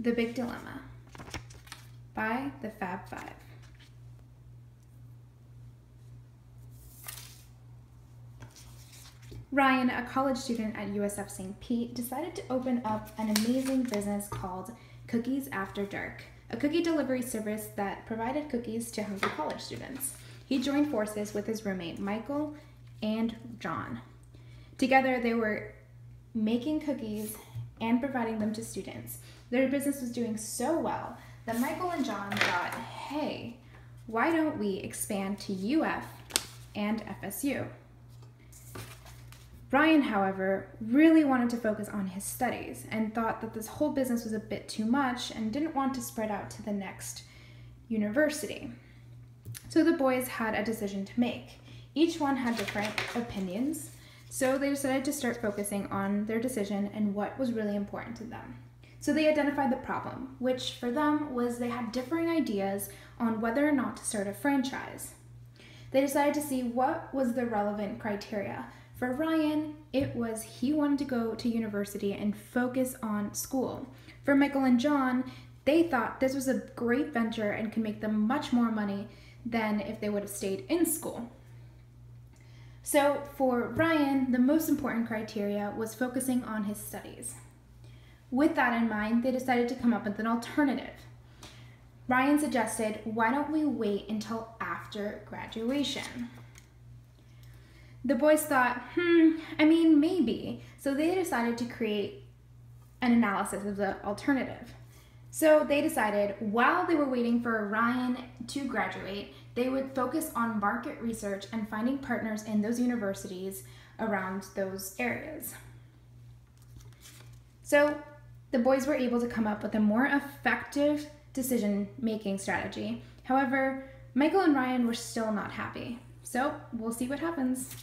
The Big Dilemma by the Fab Five. Ryan, a college student at USF St. Pete, decided to open up an amazing business called Cookies After Dark, a cookie delivery service that provided cookies to hungry college students. He joined forces with his roommate Michael and John. Together, they were making cookies and providing them to students. Their business was doing so well that Michael and John thought, hey, why don't we expand to UF and FSU? Ryan, however, really wanted to focus on his studies and thought that this whole business was a bit too much and didn't want to spread out to the next university. So the boys had a decision to make. Each one had different opinions, so they decided to start focusing on their decision and what was really important to them. So they identified the problem, which for them was they had differing ideas on whether or not to start a franchise. They decided to see what was the relevant criteria for Ryan, it was he wanted to go to university and focus on school. For Michael and John, they thought this was a great venture and could make them much more money than if they would have stayed in school. So for Ryan, the most important criteria was focusing on his studies. With that in mind, they decided to come up with an alternative. Ryan suggested, why don't we wait until after graduation? The boys thought, hmm, I mean, maybe. So they decided to create an analysis of the alternative. So they decided while they were waiting for Ryan to graduate, they would focus on market research and finding partners in those universities around those areas. So the boys were able to come up with a more effective decision making strategy. However, Michael and Ryan were still not happy. So we'll see what happens.